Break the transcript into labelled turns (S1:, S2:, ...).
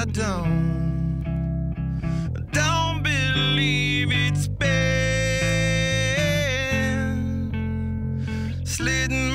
S1: I don't. Don't believe it's been slidden